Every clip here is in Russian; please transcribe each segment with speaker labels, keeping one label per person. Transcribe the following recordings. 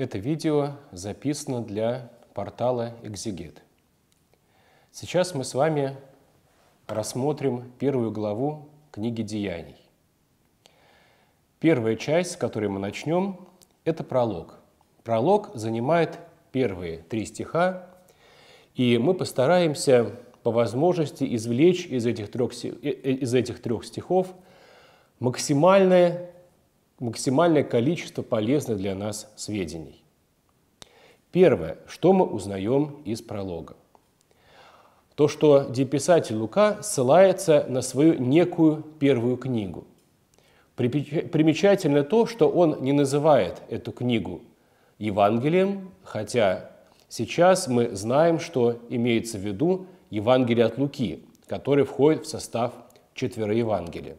Speaker 1: Это видео записано для портала «Экзегет». Сейчас мы с вами рассмотрим первую главу книги «Деяний». Первая часть, с которой мы начнем, это пролог. Пролог занимает первые три стиха, и мы постараемся по возможности извлечь из этих трех, э, э, из этих трех стихов максимальное, максимальное количество полезных для нас сведений. Первое, что мы узнаем из пролога. То, что деписатель Лука ссылается на свою некую первую книгу. Примечательно то, что он не называет эту книгу Евангелием, хотя сейчас мы знаем, что имеется в виду Евангелие от Луки, который входит в состав четверо Евангелия.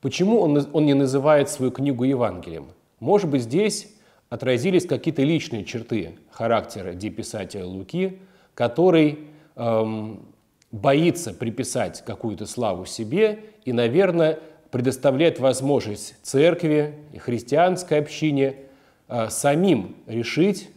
Speaker 1: Почему он, он не называет свою книгу Евангелием? Может быть, здесь отразились какие-то личные черты характера деписателя Луки, который эм, боится приписать какую-то славу себе и, наверное, предоставляет возможность церкви и христианской общине э, самим решить,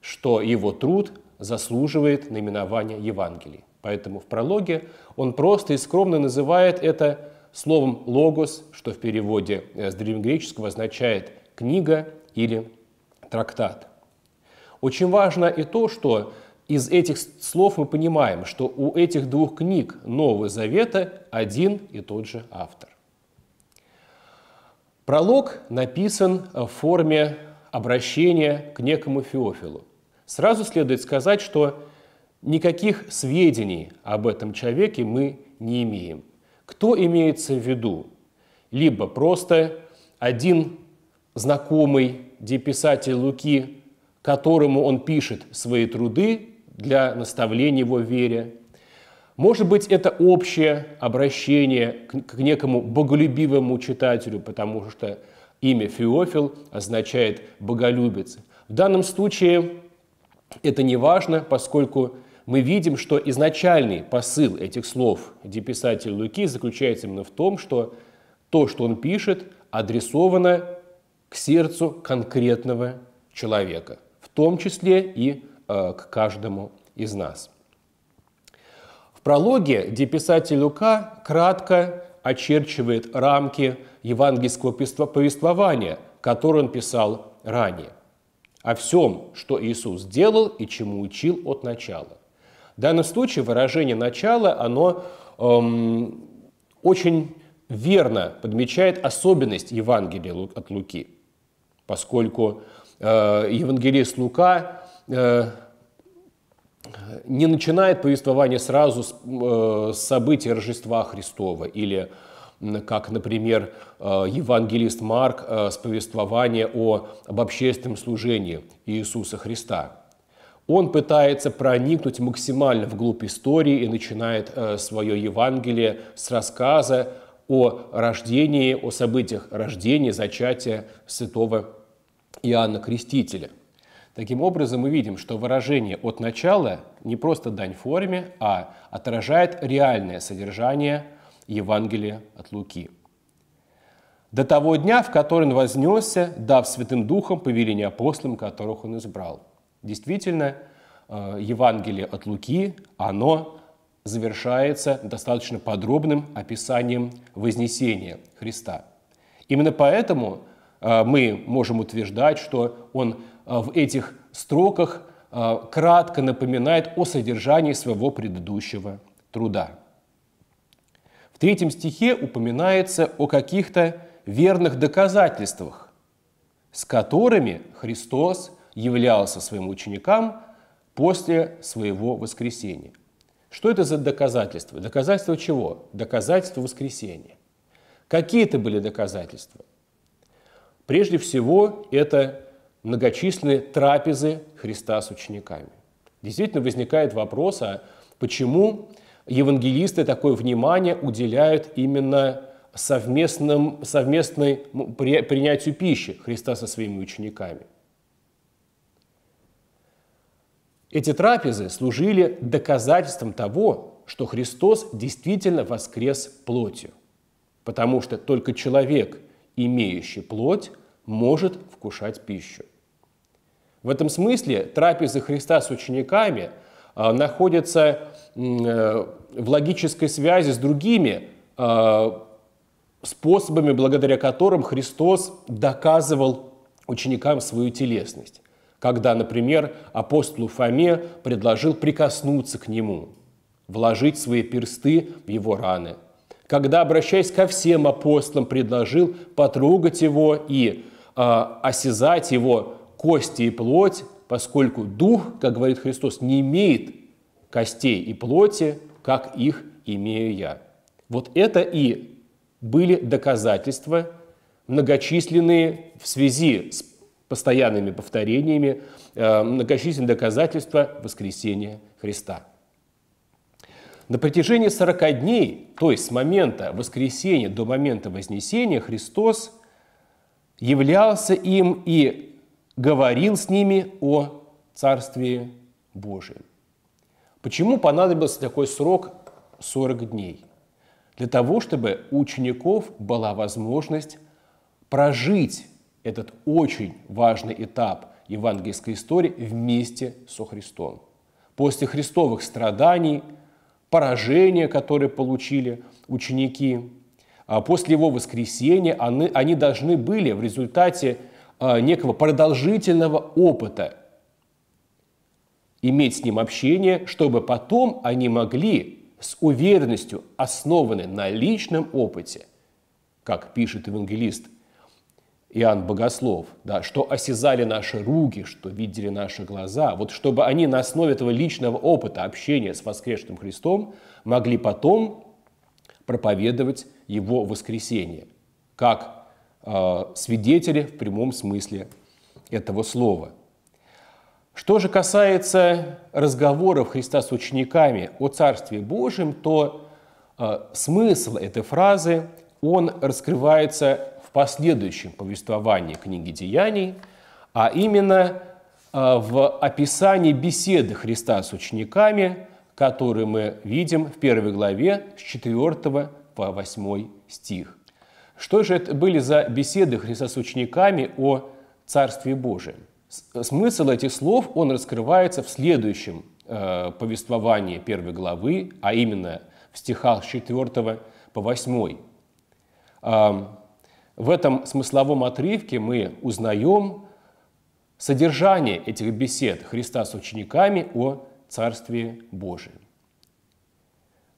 Speaker 1: что его труд заслуживает наименования Евангелий. Поэтому в прологе он просто и скромно называет это словом «логос», что в переводе с древнегреческого означает «книга» или «трактат». Очень важно и то, что из этих слов мы понимаем, что у этих двух книг Нового Завета один и тот же автор. Пролог написан в форме обращения к некому Феофилу. Сразу следует сказать, что никаких сведений об этом человеке мы не имеем. Кто имеется в виду? Либо просто один знакомый деписатель Луки, которому он пишет свои труды для наставления его вере. Может быть, это общее обращение к некому боголюбивому читателю, потому что имя Феофил означает «боголюбец». В данном случае это не важно, поскольку мы видим, что изначальный посыл этих слов деписателя Луки заключается именно в том, что то, что он пишет, адресовано к сердцу конкретного человека, в том числе и э, к каждому из нас. В прологе деписатель Лука кратко очерчивает рамки евангельского повествования, которое он писал ранее о всем, что Иисус делал и чему учил от начала. Данном случае выражение «начало» оно эм, очень верно подмечает особенность Евангелия от Луки, поскольку э, евангелист Лука э, не начинает повествование сразу с, э, событий Рождества Христова или как, например, э, евангелист Марк э, с повествования о, об общественном служении Иисуса Христа. Он пытается проникнуть максимально вглубь истории и начинает э, свое Евангелие с рассказа о рождении, о событиях рождения, зачатия святого Иоанна Крестителя. Таким образом, мы видим, что выражение «от начала» не просто дань форме, а отражает реальное содержание – Евангелия от Луки. До того дня, в который он вознесся, дав Святым Духом повеление апостолам, которых он избрал. Действительно, э, Евангелие от Луки, оно завершается достаточно подробным описанием Вознесения Христа. Именно поэтому э, мы можем утверждать, что он э, в этих строках кратко напоминает о содержании своего предыдущего труда третьем стихе упоминается о каких-то верных доказательствах, с которыми Христос являлся своим ученикам после своего воскресения. Что это за доказательства? Доказательства чего? Доказательства воскресения. Какие это были доказательства? Прежде всего, это многочисленные трапезы Христа с учениками. Действительно возникает вопрос, а почему евангелисты такое внимание уделяют именно совместным, совместной принятию пищи Христа со своими учениками. Эти трапезы служили доказательством того, что Христос действительно воскрес плотью, потому что только человек, имеющий плоть, может вкушать пищу. В этом смысле трапезы Христа с учениками а, находятся э, в логической связи с другими а, способами, благодаря которым Христос доказывал ученикам свою телесность. Когда, например, апостолу Фоме предложил прикоснуться к нему, вложить свои персты в его раны. Когда, обращаясь ко всем апостолам, предложил потрогать его и э, осязать его кости и плоть, поскольку дух, как говорит Христос, не имеет костей и плоти, как их имею я. Вот это и были доказательства, многочисленные в связи с постоянными повторениями, э, многочисленные доказательства воскресения Христа. На протяжении 40 дней, то есть с момента воскресения до момента вознесения, Христос являлся им и говорил с ними о Царстве Божьем. Почему понадобился такой срок 40 дней? Для того, чтобы у учеников была возможность прожить этот очень важный этап евангельской истории вместе со Христом. После христовых страданий, поражения, которые получили ученики, а после его воскресения они, они должны были в результате а, некого продолжительного опыта иметь с ним общение, чтобы потом они могли с уверенностью, основанной на личном опыте, как пишет евангелист Иоанн Богослов, да, что осязали наши руки, что видели наши глаза, вот чтобы они на основе этого личного опыта общения с воскресшим Христом могли потом проповедовать Его воскресение, как э, свидетели в прямом смысле этого слова – что же касается разговоров Христа с учениками о Царстве Божьем, то э, смысл этой фразы, он раскрывается последующем повествовании книги «Деяний», а именно э, в описании беседы Христа с учениками, которую мы видим в первой главе с 4 по 8 стих. Что же это были за беседы Христа с учениками о Царстве Божьем? Смысл этих слов, он раскрывается в следующем э, повествовании первой главы, а именно в стихах с 4 по 8. Э, в этом смысловом отрывке мы узнаем содержание этих бесед Христа с учениками о Царстве Божьем.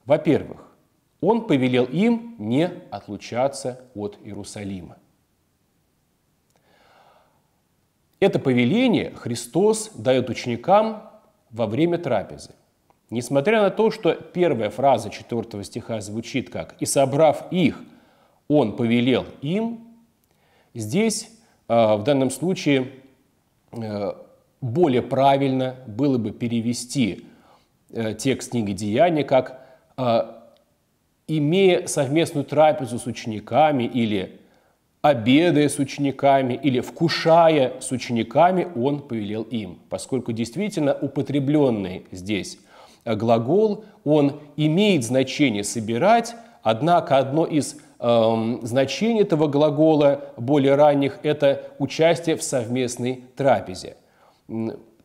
Speaker 1: Во-первых, Он повелел им не отлучаться от Иерусалима. Это повеление Христос дает ученикам во время трапезы. Несмотря на то, что первая фраза 4 стиха звучит как «И собрав их, Он повелел им», здесь э, в данном случае э, более правильно было бы перевести э, текст книги «Деяния» как «имея совместную трапезу с учениками» или обедая с учениками или вкушая с учениками, он повелел им. Поскольку действительно употребленный здесь глагол, он имеет значение собирать, однако одно из э, значений этого глагола более ранних – это участие в совместной трапезе.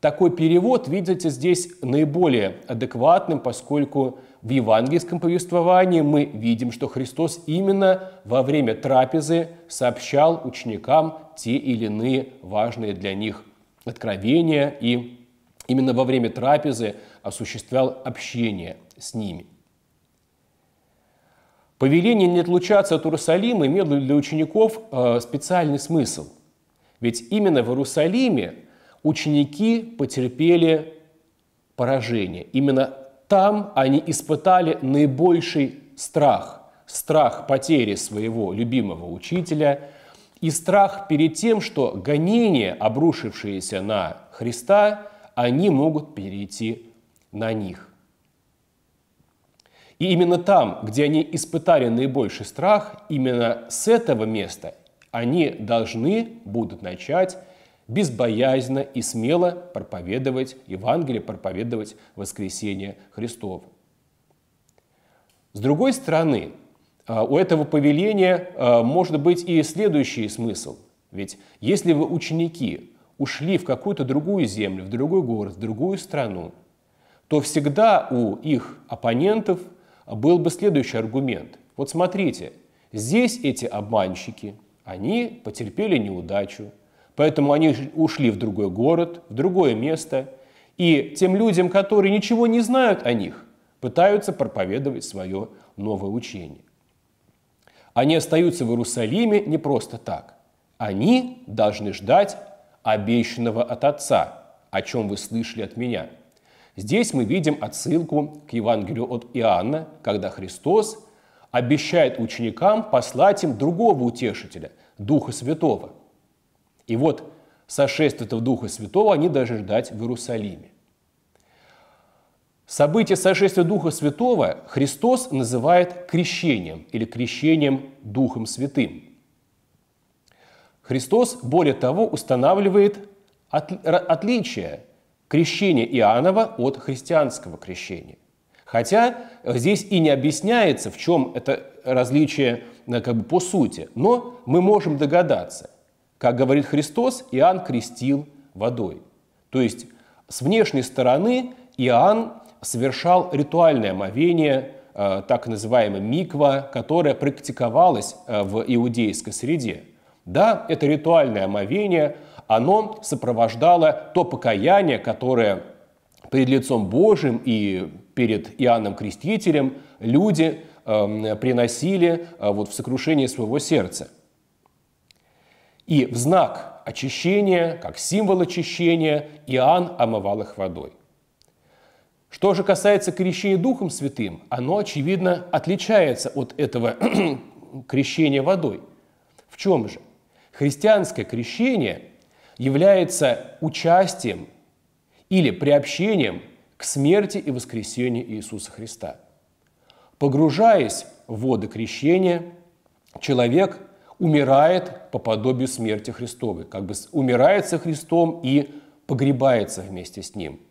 Speaker 1: Такой перевод видите здесь наиболее адекватным, поскольку в евангельском повествовании мы видим, что Христос именно во время трапезы сообщал ученикам те или иные важные для них откровения и именно во время трапезы осуществлял общение с ними. Повеление не отлучаться от Иерусалима имело для учеников э, специальный смысл. Ведь именно в Иерусалиме ученики потерпели поражение. Именно там они испытали наибольший страх, страх потери своего любимого учителя и страх перед тем, что гонения, обрушившиеся на Христа, они могут перейти на них. И именно там, где они испытали наибольший страх, именно с этого места они должны будут начать безбоязненно и смело проповедовать Евангелие, проповедовать воскресение Христово. С другой стороны, а, у этого повеления а, может быть и следующий смысл. Ведь если вы ученики, ушли в какую-то другую землю, в другой город, в другую страну, то всегда у их оппонентов был бы следующий аргумент. Вот смотрите, здесь эти обманщики, они потерпели неудачу, поэтому они ушли в другой город, в другое место, и тем людям, которые ничего не знают о них, пытаются проповедовать свое новое учение. Они остаются в Иерусалиме не просто так. Они должны ждать обещанного от Отца, о чем вы слышали от меня. Здесь мы видим отсылку к Евангелию от Иоанна, когда Христос обещает ученикам послать им другого утешителя, Духа Святого. И вот сошествие этого Духа Святого они должны ждать в Иерусалиме. Событие сошествия Духа Святого Христос называет крещением или крещением Духом Святым. Христос, более того, устанавливает отличие крещения Иоаннова от христианского крещения. Хотя здесь и не объясняется, в чем это различие э, как бы по сути, но мы можем догадаться. Как говорит Христос, Иоанн крестил водой. То есть с внешней стороны Иоанн совершал ритуальное омовение, э, так называемое миква, которое практиковалось э, в иудейской среде. Да, это ритуальное омовение, оно сопровождало то покаяние, которое перед лицом Божьим и перед Иоанном Крестителем люди э, приносили э, вот в сокрушении своего сердца. И в знак очищения, как символ очищения, Иоанн омывал их водой. Что же касается крещения Духом Святым, оно, очевидно, отличается от этого крещения водой. В чем же? Христианское крещение является участием или приобщением к смерти и воскресению Иисуса Христа. Погружаясь в воды крещения, человек умирает по подобию смерти Христовой, как бы умирает со Христом и погребается вместе с Ним –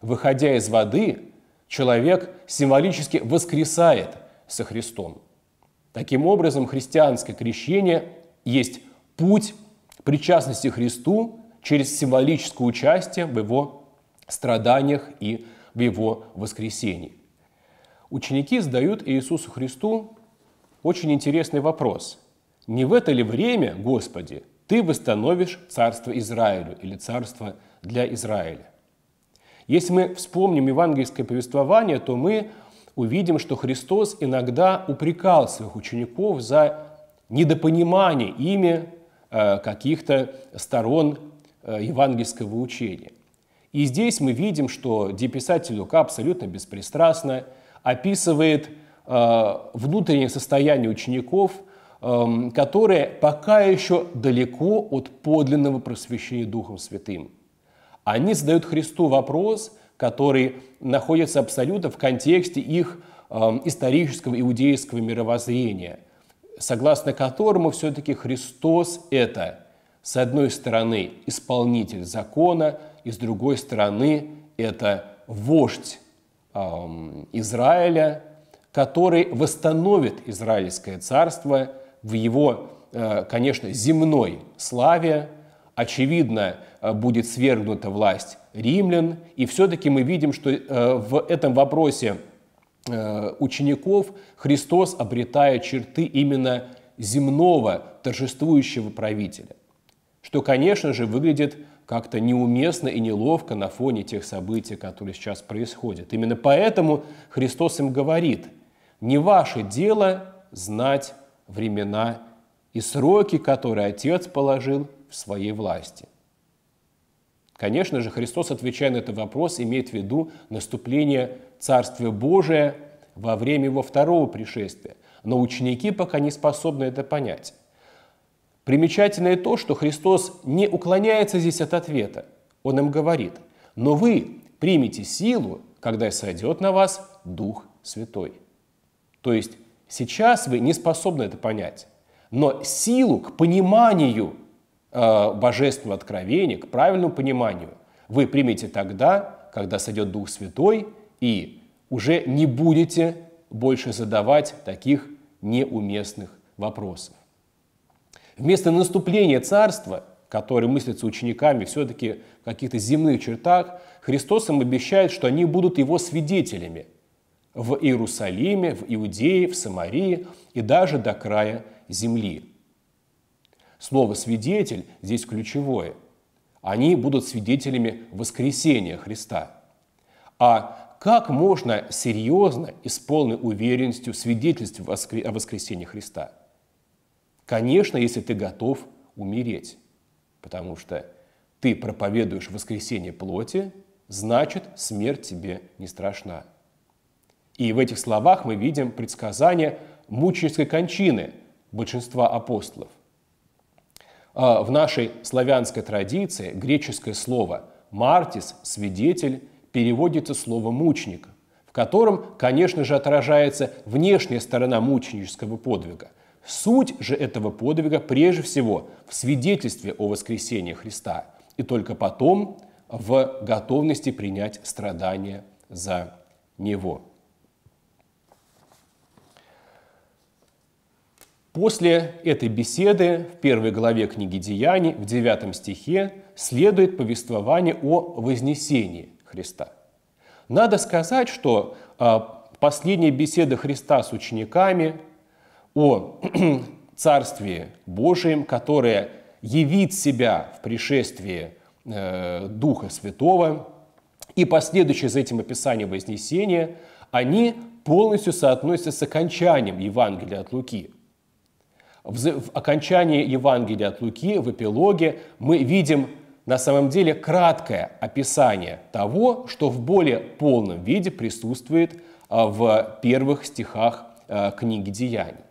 Speaker 1: Выходя из воды, человек символически воскресает со Христом. Таким образом, христианское крещение есть путь причастности Христу через символическое участие в Его страданиях и в Его воскресении. Ученики задают Иисусу Христу очень интересный вопрос. Не в это ли время, Господи, Ты восстановишь царство Израилю или царство для Израиля? Если мы вспомним евангельское повествование, то мы увидим, что Христос иногда упрекал своих учеников за недопонимание ими каких-то сторон э, евангельского учения. И здесь мы видим, что деписатель Лука абсолютно беспристрастно описывает э, внутреннее состояние учеников, эм, которые пока еще далеко от подлинного просвещения Духом Святым – они задают Христу вопрос, который находится абсолютно в контексте их э, исторического иудейского мировоззрения, согласно которому все-таки Христос – это, с одной стороны, исполнитель закона, и с другой стороны, это вождь э, Израиля, который восстановит Израильское царство в его, э, конечно, земной славе, очевидно, Э, будет свергнута власть римлян. И все-таки мы видим, что э, в этом вопросе учеников Христос обретает черты именно земного торжествующего правителя, что, конечно же, выглядит как-то неуместно и неловко на фоне тех событий, которые сейчас происходят. Именно поэтому Христос им говорит, не ваше дело знать времена и сроки, которые Отец положил в своей власти. Конечно же, Христос, отвечая на этот вопрос, имеет в виду наступление Царствия Божия во время Его второго пришествия. Но ученики пока не способны это понять. Примечательно то, что Христос не уклоняется здесь от ответа. Он им говорит, но вы примете силу, когда сойдет на вас Дух Святой. То есть сейчас вы не способны это понять, но силу к пониманию Э, божественного откровения, к правильному пониманию, вы примете тогда, когда сойдет Дух Святой, и уже не будете больше задавать таких неуместных вопросов. Вместо наступления царства который мыслится учениками все-таки в каких-то земных чертах, Христос им обещает, что они будут его свидетелями в Иерусалиме, в Иудее, в Самарии и даже до края земли. Слово «свидетель» здесь ключевое. Они будут свидетелями воскресения Христа. А как можно серьезно и с полной уверенностью свидетельствовать о воскресении Христа? Конечно, если ты готов умереть, потому что ты проповедуешь воскресение плоти, значит, смерть тебе не страшна. И в этих словах мы видим предсказание мученической кончины большинства апостолов. А в нашей славянской традиции греческое слово «мартис» – «свидетель» переводится слово «мученик», в котором, конечно же, отражается внешняя сторона мученического подвига. Суть же этого подвига прежде всего в свидетельстве о воскресении Христа и только потом в готовности принять страдания за Него. После этой беседы в первой главе книги Деяний, в девятом стихе, следует повествование о вознесении Христа. Надо сказать, что а, последняя беседа Христа с учениками о Царстве Божьем, которое явит себя в пришествии э, Духа Святого, и последующее за этим описание Вознесения, они полностью соотносятся с окончанием Евангелия от Луки – в, окончании Евангелия от Луки, в эпилоге, мы видим на самом деле краткое описание того, что в более полном виде присутствует а, в первых стихах а, книги Деяний.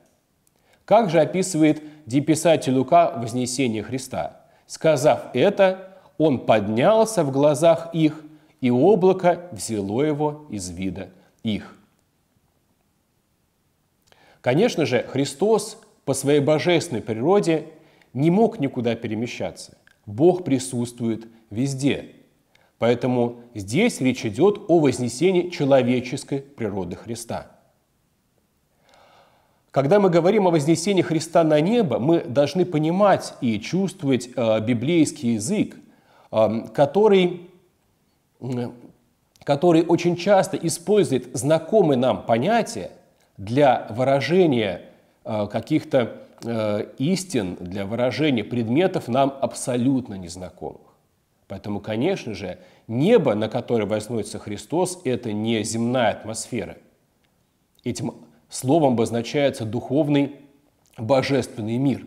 Speaker 1: Как же описывает деписатель Лука вознесение Христа? Сказав это, он поднялся в глазах их, и облако взяло его из вида их. Конечно же, Христос по своей божественной природе не мог никуда перемещаться. Бог присутствует везде. Поэтому здесь речь идет о вознесении человеческой природы Христа. Когда мы говорим о вознесении Христа на небо, мы должны понимать и чувствовать э, библейский язык, э, который, который очень часто использует знакомые нам понятия для выражения каких-то э, истин, для выражения предметов нам абсолютно незнакомых. Поэтому, конечно же, небо, на которое возносится Христос, это не земная атмосфера. Этим словом обозначается духовный божественный мир.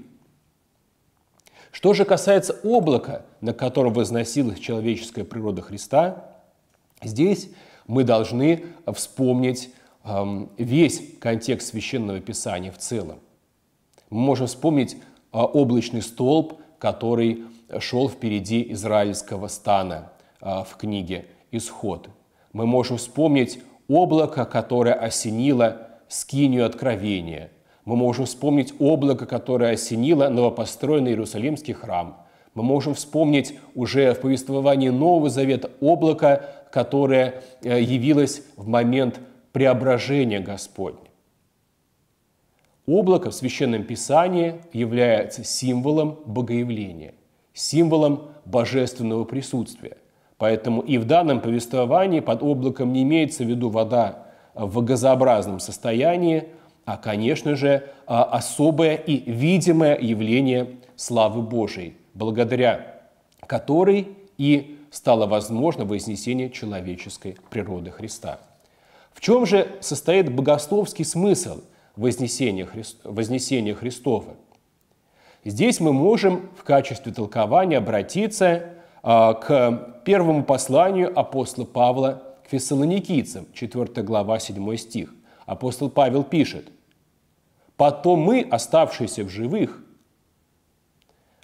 Speaker 1: Что же касается облака, на котором возносилась человеческая природа Христа, здесь мы должны вспомнить весь контекст Священного Писания в целом. Мы можем вспомнить а, облачный столб, который шел впереди израильского стана а, в книге «Исход». Мы можем вспомнить облако, которое осенило скинию откровения. Мы можем вспомнить облако, которое осенило новопостроенный Иерусалимский храм. Мы можем вспомнить уже в повествовании Нового Завета облако, которое э, явилось в момент преображение Господне. Облако в Священном Писании является символом богоявления, символом божественного присутствия. Поэтому и в данном повествовании под облаком не имеется в виду вода в газообразном состоянии, а, конечно же, а, особое и видимое явление славы Божией, благодаря которой и стало возможно вознесение человеческой природы Христа. В чем же состоит богословский смысл вознесения, Христ... вознесения Христова? Здесь мы можем в качестве толкования обратиться а, к первому посланию апостола Павла к фессалоникийцам, 4 глава, 7 стих. Апостол Павел пишет, «Потом мы, оставшиеся в живых,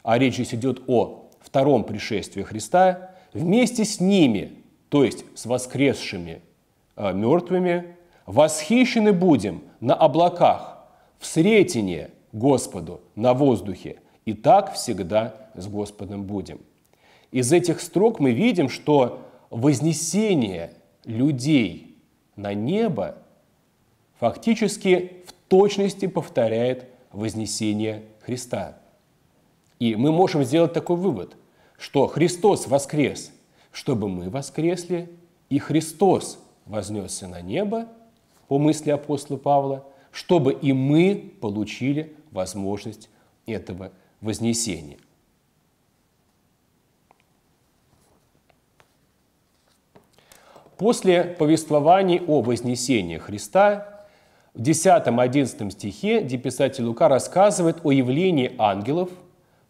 Speaker 1: а речь здесь идет о втором пришествии Христа, вместе с ними, то есть с воскресшими мертвыми, восхищены будем на облаках, в сретении Господу, на воздухе, и так всегда с Господом будем. Из этих строк мы видим, что вознесение людей на небо фактически в точности повторяет вознесение Христа. И мы можем сделать такой вывод, что Христос воскрес, чтобы мы воскресли, и Христос вознесся на небо, по мысли апостола Павла, чтобы и мы получили возможность этого вознесения. После повествований о вознесении Христа в 10-11 стихе, где писатель Лука рассказывает о явлении ангелов,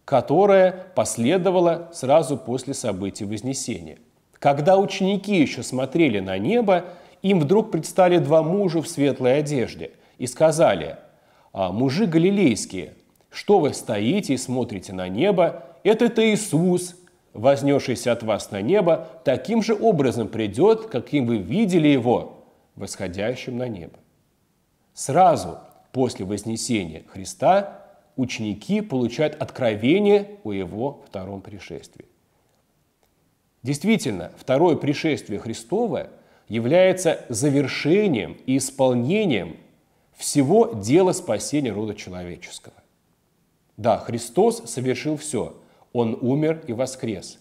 Speaker 1: которое последовало сразу после событий Вознесения. Когда ученики еще смотрели на небо, им вдруг предстали два мужа в светлой одежде и сказали, «А, «Мужи галилейские, что вы стоите и смотрите на небо? Это-то Иисус, вознесшийся от вас на небо, таким же образом придет, каким вы видели его, восходящим на небо. Сразу после вознесения Христа ученики получают откровение о его втором пришествии. Действительно, второе пришествие Христова является завершением и исполнением всего дела спасения рода человеческого. Да, Христос совершил все – он умер и воскрес.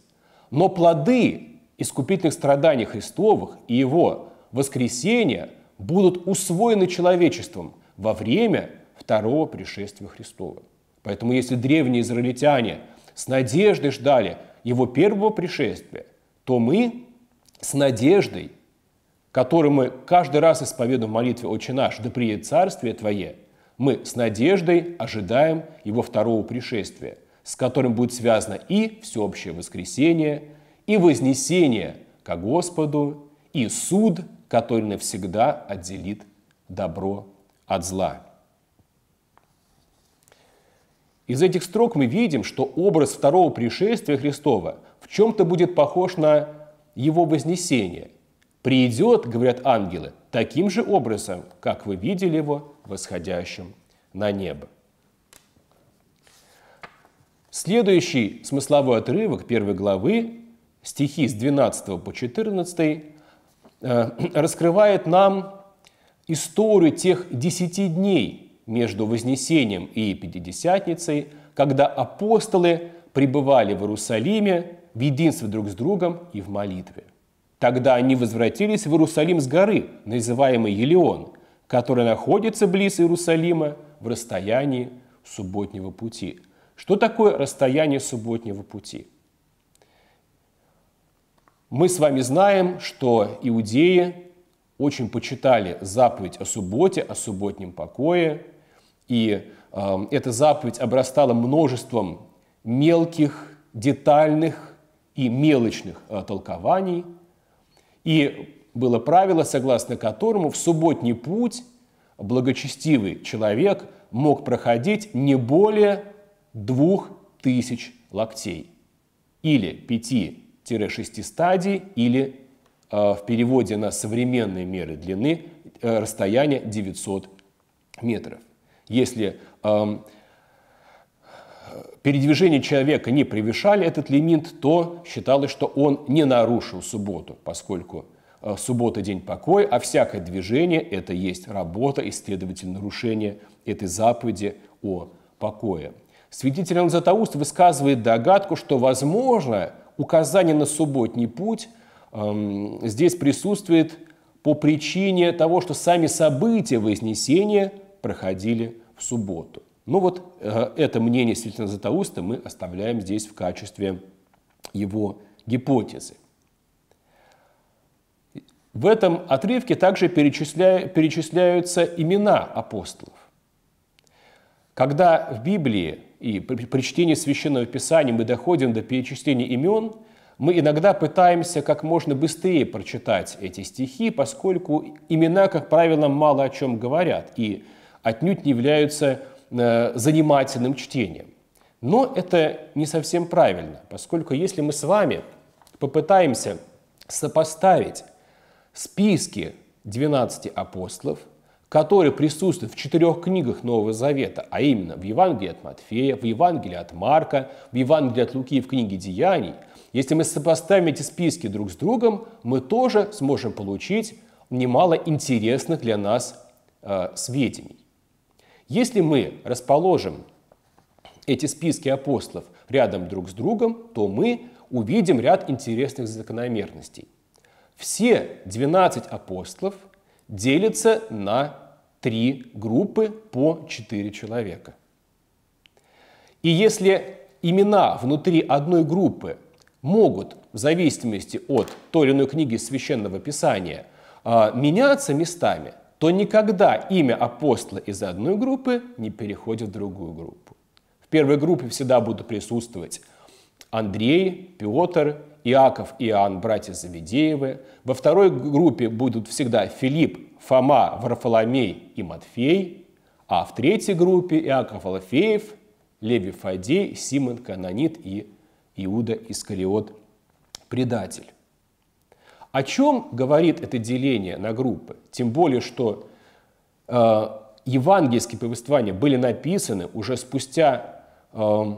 Speaker 1: Но плоды искупительных страданий Христовых и Его воскресения будут усвоены человечеством во время второго пришествия Христова. Поэтому если древние израильтяне с надеждой ждали Его первого пришествия, то мы с надеждой, которую мы каждый раз исповедуем в молитве «Отче наш, да приедет Царствие Твое», мы с надеждой ожидаем Его второго пришествия – с которым будет связано и всеобщее воскресение, и вознесение ко Господу, и суд, который навсегда отделит добро от зла. Из этих строк мы видим, что образ второго пришествия Христова в чем-то будет похож на его вознесение. Придет, говорят ангелы, таким же образом, как вы видели его восходящим на небо. Следующий смысловой отрывок первой главы, стихи с 12 по 14, э, раскрывает нам историю тех десяти дней между Вознесением и Пятидесятницей, когда апостолы пребывали в Иерусалиме в единстве друг с другом и в молитве. Тогда они возвратились в Иерусалим с горы, называемой Елеон, которая находится близ Иерусалима в расстоянии субботнего пути – что такое расстояние субботнего пути? Мы с вами знаем, что иудеи очень почитали заповедь о субботе, о субботнем покое, и э, эта заповедь обрастала множеством мелких, детальных и мелочных э, толкований. И было правило, согласно которому в субботний путь благочестивый человек мог проходить не более двух тысяч локтей или 5-6 стадий, или э, в переводе на современные меры длины э, расстояние 900 метров. Если э, передвижение человека не превышали этот лимит, то считалось, что он не нарушил субботу, поскольку э, суббота – день покоя, а всякое движение – это есть работа и, следовательно, нарушение этой заповеди о покое. Святитель Иоанн Златоуст высказывает догадку, что, возможно, указание на субботний путь эм, здесь присутствует по причине того, что сами события Вознесения проходили в субботу. Ну вот э, это мнение святителя Златоуста мы оставляем здесь в качестве его гипотезы. В этом отрывке также перечисля... перечисляются имена апостолов. Когда в Библии и при чтении Священного Писания мы доходим до перечисления имен, мы иногда пытаемся как можно быстрее прочитать эти стихи, поскольку имена, как правило, мало о чем говорят и отнюдь не являются э, занимательным чтением. Но это не совсем правильно, поскольку если мы с вами попытаемся сопоставить списки 12 апостолов – который присутствует в четырех книгах Нового Завета, а именно в Евангелии от Матфея, в Евангелии от Марка, в Евангелии от Луки и в книге Деяний, если мы сопоставим эти списки друг с другом, мы тоже сможем получить немало интересных для нас э, сведений. Если мы расположим эти списки апостолов рядом друг с другом, то мы увидим ряд интересных закономерностей. Все 12 апостолов делятся на три группы по четыре человека. И если имена внутри одной группы могут в зависимости от той или иной книги Священного Писания а, меняться местами, то никогда имя апостола из одной группы не переходит в другую группу. В первой группе всегда будут присутствовать Андрей, Петр, Иаков Иоанн, братья Завидеевы. Во второй группе будут всегда Филипп, Фома, Варфоломей и Матфей. А в третьей группе Иаков Алфеев, Леви Фадей, Симон Канонит и Иуда Искариот, предатель. О чем говорит это деление на группы? Тем более, что э, евангельские повествования были написаны уже спустя э,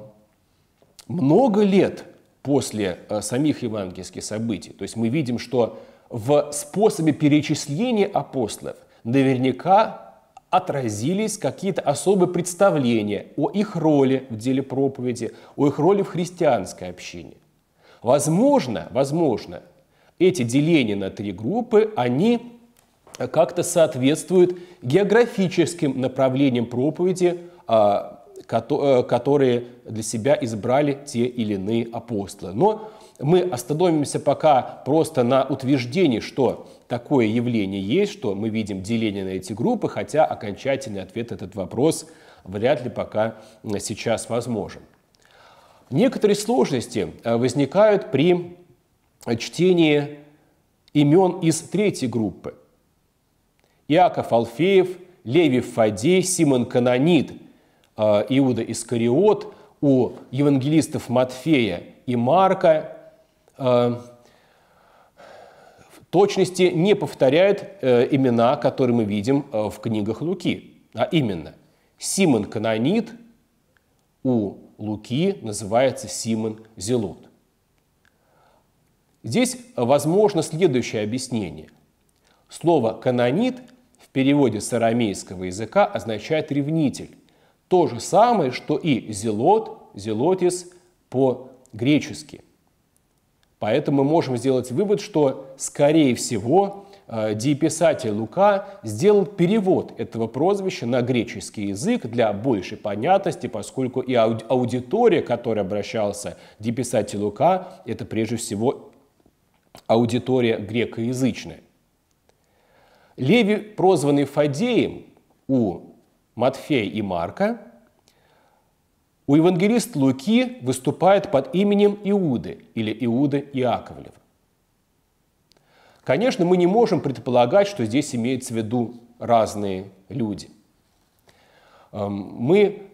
Speaker 1: много лет после э, самих евангельских событий. То есть мы видим, что в способе перечисления апостолов наверняка отразились какие-то особые представления о их роли в деле проповеди, о их роли в христианской общине. Возможно, возможно, эти деления на три группы, они как-то соответствуют географическим направлениям проповеди, а, э, которые для себя избрали те или иные апостолы. Но мы остановимся пока просто на утверждении, что такое явление есть, что мы видим деление на эти группы, хотя окончательный ответ на этот вопрос вряд ли пока сейчас возможен. Некоторые сложности э, возникают при чтении имен из третьей группы. Иаков Алфеев, Левий Фадей, Симон Канонит, э, Иуда Искариот, у евангелистов Матфея и Марка э, в точности не повторяют э, имена, которые мы видим в книгах Луки. А именно, Симон Канонит у Луки называется Симон Зелот. Здесь возможно следующее объяснение. Слово «канонит» в переводе с арамейского языка означает «ревнитель». То же самое, что и «зелот», «зелотис» по-гречески. Поэтому мы можем сделать вывод, что, скорее всего, э, диеписатель Лука сделал перевод этого прозвища на греческий язык для большей понятности, поскольку и аудитория, к которой обращался диеписатель Лука, это прежде всего аудитория грекоязычная. Леви, прозванный Фадеем у Матфея и Марка, у евангелиста Луки выступает под именем Иуды или Иуда Иаковлев. Конечно, мы не можем предполагать, что здесь имеется в виду разные люди. Эм, мы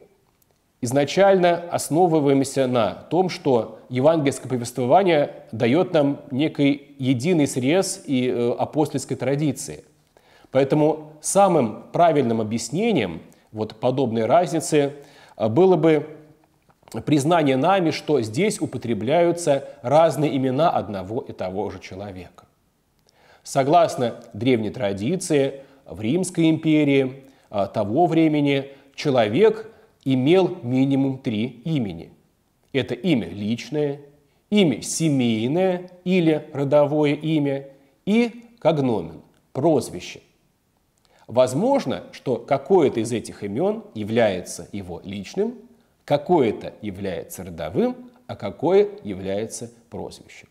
Speaker 1: изначально основываемся на том, что евангельское повествование дает нам некий единый срез и э, апостольской традиции. Поэтому самым правильным объяснением вот подобной разницы э, было бы признание нами, что здесь употребляются разные имена одного и того же человека. Согласно древней традиции, в Римской империи э, того времени человек имел минимум три имени. Это имя личное, имя семейное или родовое имя и когномен, прозвище. Возможно, что какое-то из этих имен является его личным, какое-то является родовым, а какое является прозвищем.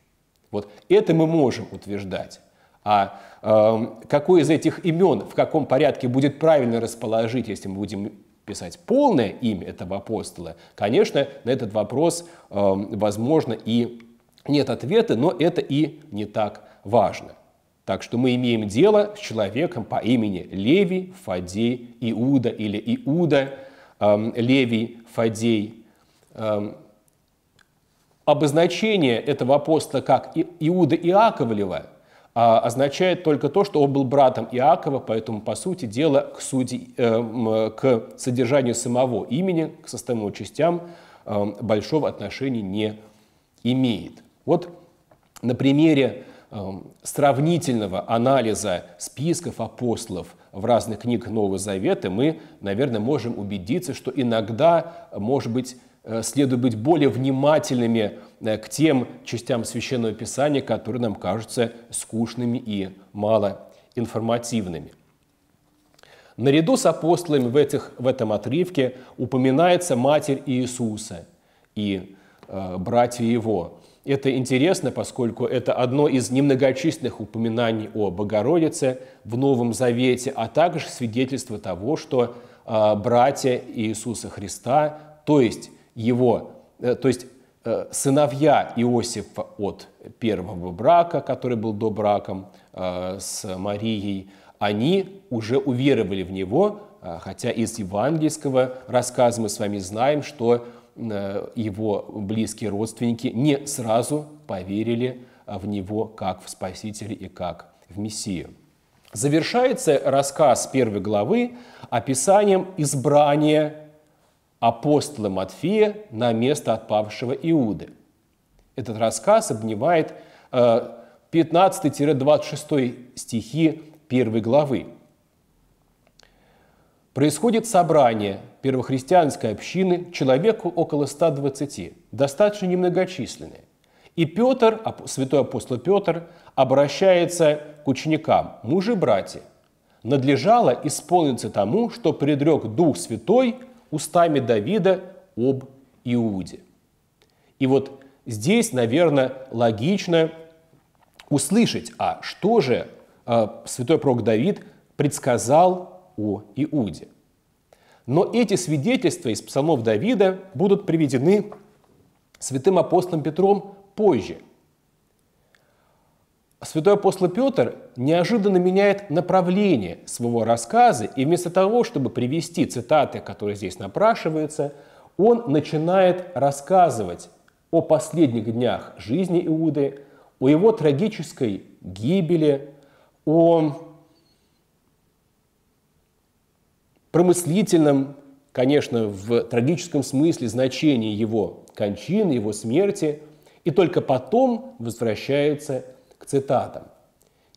Speaker 1: Вот это мы можем утверждать. А э, какое из этих имен, в каком порядке будет правильно расположить, если мы будем писать полное имя этого апостола, конечно, на этот вопрос, э, возможно, и нет ответа, но это и не так важно. Так что мы имеем дело с человеком по имени Леви, Фадей, Иуда или Иуда, э, Левий, Фадей. Э, обозначение этого апостола как Иуда Иаковлева означает только то, что он был братом Иакова, поэтому, по сути дела, к, сути, э, к содержанию самого имени, к составным частям э, большого отношения не имеет. Вот на примере э, сравнительного анализа списков апостолов в разных книгах Нового Завета мы, наверное, можем убедиться, что иногда может быть э, следует быть более внимательными к тем частям Священного Писания, которые нам кажутся скучными и малоинформативными. Наряду с апостолами в, этих, в этом отрывке упоминается Матерь Иисуса и э, братья Его. Это интересно, поскольку это одно из немногочисленных упоминаний о Богородице в Новом Завете, а также свидетельство того, что э, братья Иисуса Христа, то есть его, э, то есть э, сыновья Иосифа от первого брака, который был до браком э, с Марией, они уже уверовали в него, э, хотя из евангельского рассказа мы с вами знаем, что Э, его близкие родственники не сразу поверили э, в него как в Спасителя и как в Мессию. Завершается рассказ первой главы описанием избрания апостола Матфея на место отпавшего Иуды. Этот рассказ обнимает 15-26 э, стихи первой главы. Происходит собрание первохристианской общины, человеку около 120, достаточно немногочисленное. И Петр, святой апостол Петр, обращается к ученикам, мужи братья, надлежало исполниться тому, что предрек Дух Святой устами Давида об Иуде. И вот здесь, наверное, логично услышать, а что же э, святой пророк Давид предсказал о Иуде. Но эти свидетельства из псалмов Давида будут приведены святым апостолом Петром позже. Святой апостол Петр неожиданно меняет направление своего рассказа, и вместо того, чтобы привести цитаты, которые здесь напрашиваются, он начинает рассказывать о последних днях жизни Иуды, о его трагической гибели, о промыслительном, конечно, в трагическом смысле значении его кончины, его смерти, и только потом возвращается к цитатам.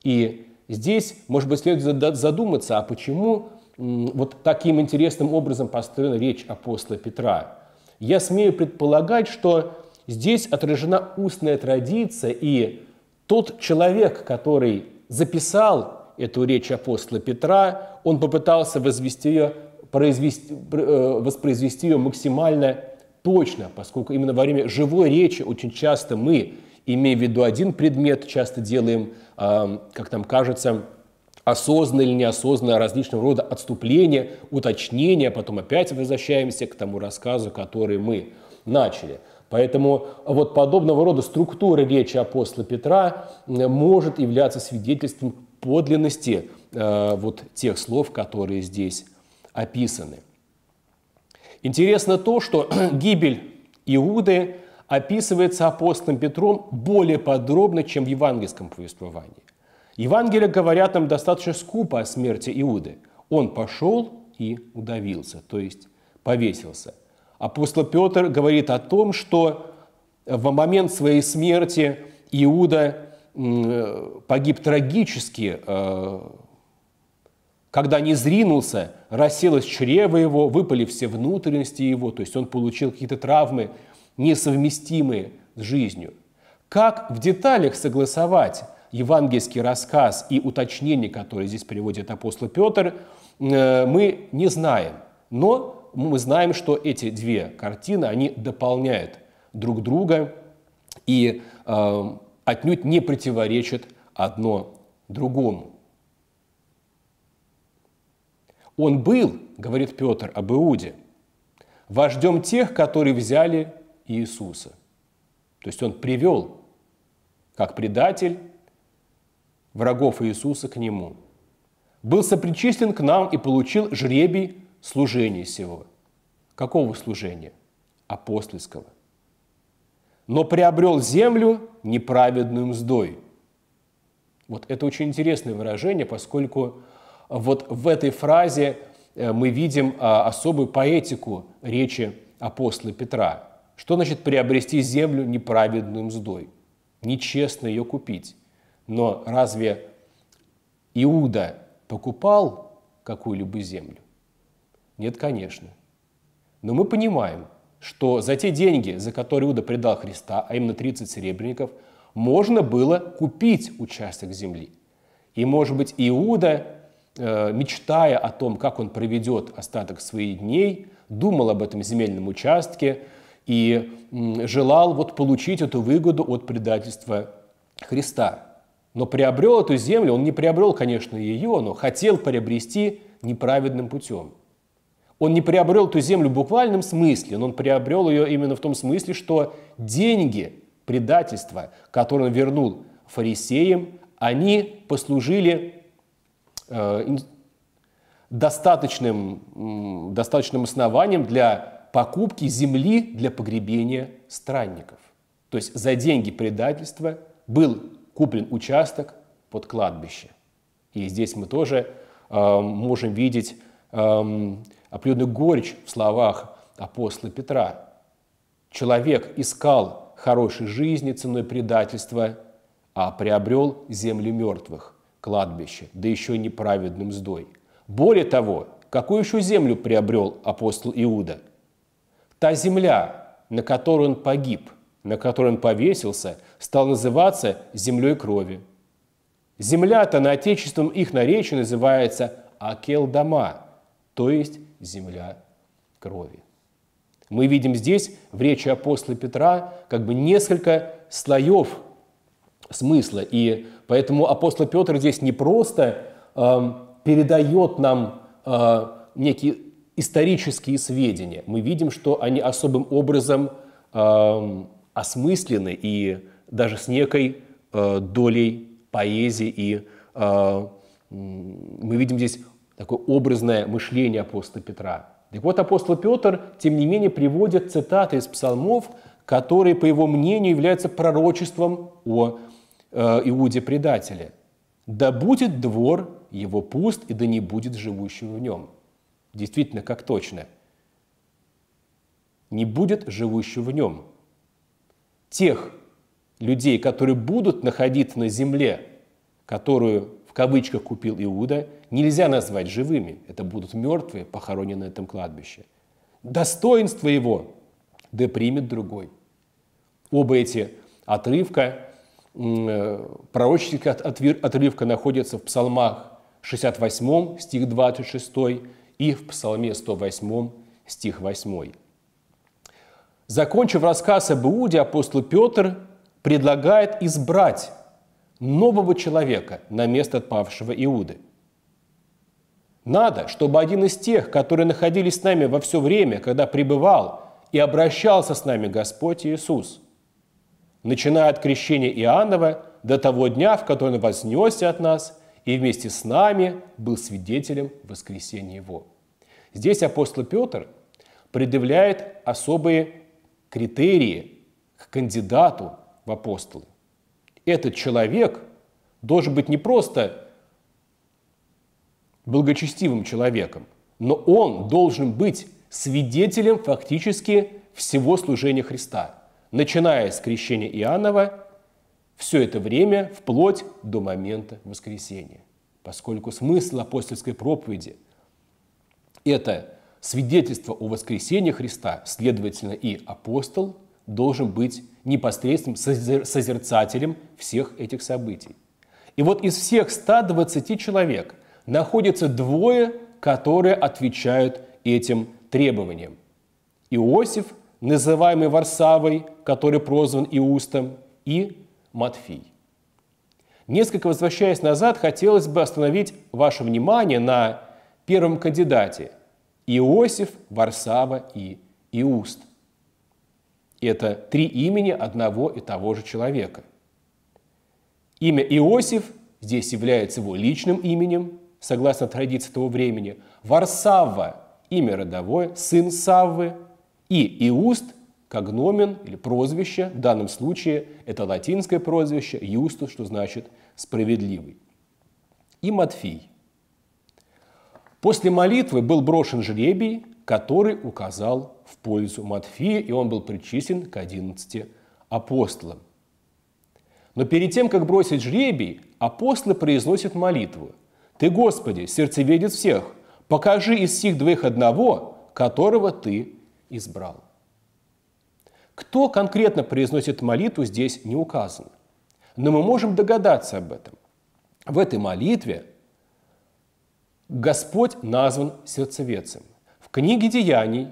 Speaker 1: И здесь, может быть, следует задуматься, а почему вот таким интересным образом построена речь апостола Петра. Я смею предполагать, что здесь отражена устная традиция, и тот человек, который записал эту речь апостола Петра, он попытался возвести ее, произвести, э, воспроизвести ее максимально точно, поскольку именно во время живой речи очень часто мы, имея в виду один предмет, часто делаем, как нам кажется, осознанно или неосознанно различного рода отступления, уточнения, потом опять возвращаемся к тому рассказу, который мы начали. Поэтому вот подобного рода структура речи апостола Петра может являться свидетельством подлинности э, вот тех слов, которые здесь описаны. Интересно то, что гибель Иуды описывается апостолом Петром более подробно, чем в евангельском повествовании. Евангелия говорят нам достаточно скупо о смерти Иуды. Он пошел и удавился, то есть повесился. Апостол Петр говорит о том, что в момент своей смерти Иуда погиб трагически, э, когда не зринулся, расселось чрево его, выпали все внутренности его, то есть он получил какие-то травмы, несовместимые с жизнью. Как в деталях согласовать евангельский рассказ и уточнение, которые здесь приводит апостол Петр, э, мы не знаем. Но мы знаем, что эти две картины, они дополняют друг друга, и э, отнюдь не противоречат одно другому. Он был, говорит Петр об Иуде, вождем тех, которые взяли Иисуса. То есть он привел, как предатель, врагов Иисуса к нему. Был сопричислен к нам и получил жребий служения сего. Какого служения? Апостольского но приобрел землю неправедную мздой. Вот это очень интересное выражение, поскольку вот в этой фразе э, мы видим а, особую поэтику речи апостола Петра. Что значит приобрести землю неправедную мздой? Нечестно ее купить. Но разве Иуда покупал какую-либо землю? Нет, конечно. Но мы понимаем, что за те деньги, за которые Иуда предал Христа, а именно 30 серебряников, можно было купить участок земли. И, может быть, Иуда, э, мечтая о том, как он проведет остаток своих дней, думал об этом земельном участке и желал вот получить эту выгоду от предательства Христа. Но приобрел эту землю, он не приобрел, конечно, ее, но хотел приобрести неправедным путем. Он не приобрел эту землю в буквальном смысле, но он приобрел ее именно в том смысле, что деньги предательства, которые он вернул фарисеям, они послужили э, достаточным, достаточным основанием для покупки земли для погребения странников. То есть за деньги предательства был куплен участок под кладбище. И здесь мы тоже э, можем видеть э, определенную горечь в словах апостола Петра. Человек искал хорошей жизни ценой предательства, а приобрел землю мертвых, кладбище, да еще и неправедным мздой. Более того, какую еще землю приобрел апостол Иуда? Та земля, на которой он погиб, на которой он повесился, стал называться землей крови. Земля-то на отечественном их наречии называется Акелдама, то есть земля крови. Мы видим здесь в речи апостола Петра как бы несколько слоев смысла. И поэтому апостол Петр здесь не просто э, передает нам э, некие исторические сведения. Мы видим, что они особым образом э, осмыслены и даже с некой э, долей поэзии. И э, мы видим здесь такое образное мышление апостола Петра. Так вот, апостол Петр, тем не менее, приводит цитаты из псалмов, которые, по его мнению, являются пророчеством о э, Иуде-предателе. «Да будет двор его пуст, и да не будет живущего в нем». Действительно, как точно. Не будет живущего в нем. Тех людей, которые будут находиться на земле, которую в кавычках купил Иуда, нельзя назвать живыми. Это будут мертвые, похороненные на этом кладбище. Достоинство его да примет другой. Оба эти отрывка, э, пророческих отрывка находятся в псалмах 68, стих 26, и в псалме 108, стих 8. Закончив рассказ об Иуде, апостол Петр предлагает избрать нового человека на место отпавшего Иуды – надо, чтобы один из тех, которые находились с нами во все время, когда пребывал и обращался с нами Господь Иисус, начиная от крещения Иоаннова до того дня, в который Он вознесся от нас и вместе с нами был свидетелем воскресения Его. Здесь апостол Петр предъявляет особые критерии к кандидату в апостолы. Этот человек должен быть не просто благочестивым человеком, но он должен быть свидетелем фактически всего служения Христа, начиная с крещения Иоаннова, все это время вплоть до момента воскресения. Поскольку смысл апостольской проповеди – это свидетельство о воскресении Христа, следовательно, и апостол должен быть непосредственным созерцателем всех этих событий. И вот из всех 120 человек – находится двое, которые отвечают этим требованиям. Иосиф, называемый Варсавой, который прозван Иустом, и Матфий. Несколько возвращаясь назад, хотелось бы остановить ваше внимание на первом кандидате – Иосиф, Варсава и Иуст. Это три имени одного и того же человека. Имя Иосиф здесь является его личным именем, согласно традиции того времени, Варсава – имя родовое, сын Саввы, и Иуст – когномен или прозвище, в данном случае это латинское прозвище, Юстус, что значит «справедливый». И Матфий. После молитвы был брошен жребий, который указал в пользу Матфия, и он был причислен к одиннадцати апостолам. Но перед тем, как бросить жребий, апостолы произносят молитву – ты, Господи, сердцеведец всех, покажи из сих двоих одного, которого Ты избрал. Кто конкретно произносит молитву, здесь не указано. Но мы можем догадаться об этом. В этой молитве Господь назван сердцеведцем. В книге Деяний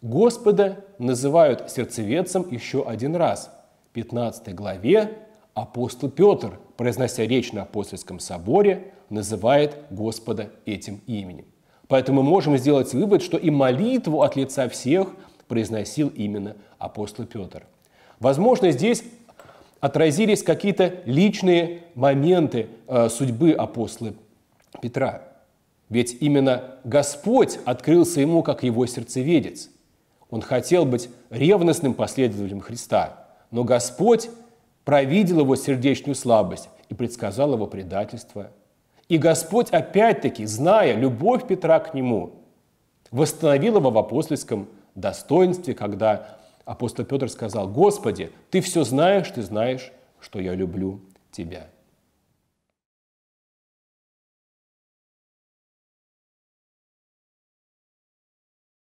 Speaker 1: Господа называют сердцеведцем еще один раз. В 15 главе апостол Петр, произнося речь на апостольском соборе, называет Господа этим именем. Поэтому мы можем сделать вывод, что и молитву от лица всех произносил именно апостол Петр. Возможно, здесь отразились какие-то личные моменты э, судьбы апостола Петра. Ведь именно Господь открылся ему как его сердцеведец. Он хотел быть ревностным последователем Христа, но Господь провидел его сердечную слабость и предсказал его предательство – и Господь, опять-таки, зная любовь Петра к нему, восстановил его в апостольском достоинстве, когда апостол Петр сказал, «Господи, Ты все знаешь, Ты знаешь, что я люблю Тебя».